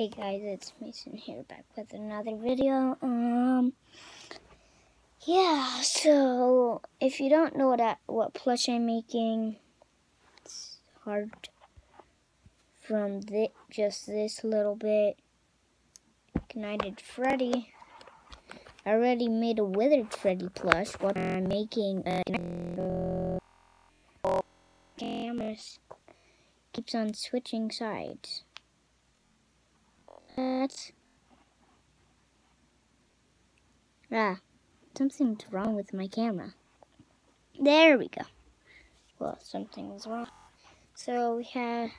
Hey guys, it's Mason here back with another video. Um yeah, so if you don't know what I, what plush I'm making, it's hard from this, just this little bit. Ignited Freddy. I already made a Withered Freddy plush. What I'm making cameras keeps on switching sides. That's ah, something's wrong with my camera. There we go. Well, something was wrong. So we have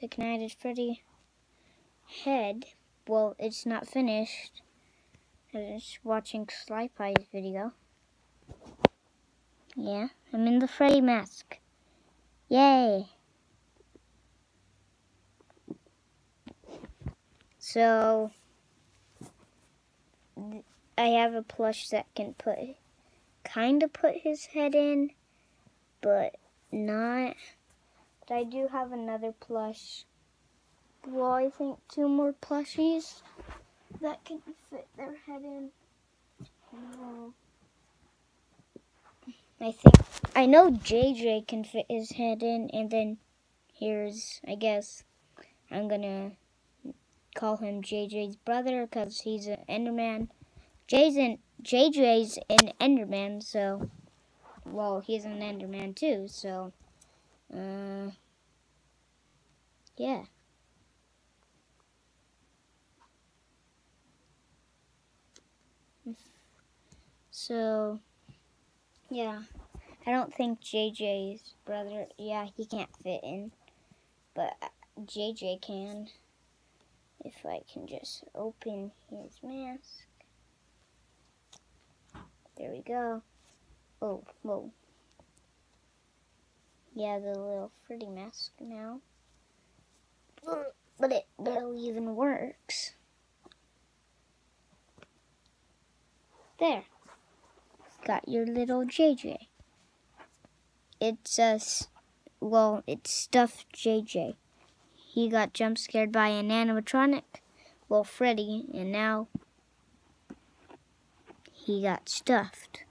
the Ignited Freddy head. Well, it's not finished. I was watching Sly Pie's video. Yeah, I'm in the Freddy mask. Yay! So, I have a plush that can put, kind of put his head in, but not. But I do have another plush. Well, I think two more plushies that can fit their head in. I think, I know JJ can fit his head in, and then here's, I guess, I'm gonna call him JJ's brother because he's an Enderman. Jay's in, JJ's an Enderman, so, well, he's an Enderman too, so, uh, yeah. So, yeah, I don't think JJ's brother, yeah, he can't fit in, but JJ can if I can just open his mask. There we go. Oh, whoa. Yeah, the little Freddy mask now. But it barely even works. There. Got your little JJ. It's a, well, it's stuffed JJ. He got jump scared by an animatronic, well, Freddy, and now he got stuffed.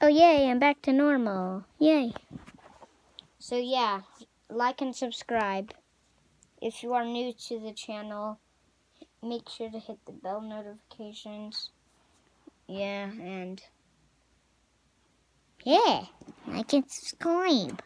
Oh, yay, I'm back to normal. Yay. So, yeah, like and subscribe. If you are new to the channel, make sure to hit the bell notifications. Yeah, and yeah, I can subscribe.